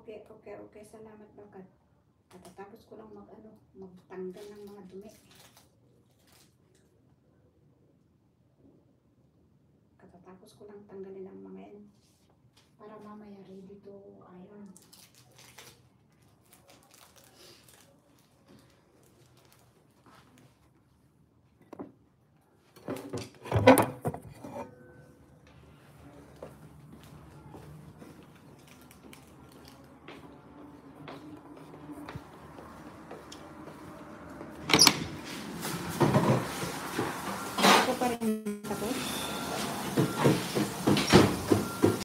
Okay, okay, okay. Salamat bakat. Katatapos ko lang mag ano, magtanggal ng mga dumi. Katatapos ko lang tanggalin ang mga yan. Para mamaya ready to iron. Pa rin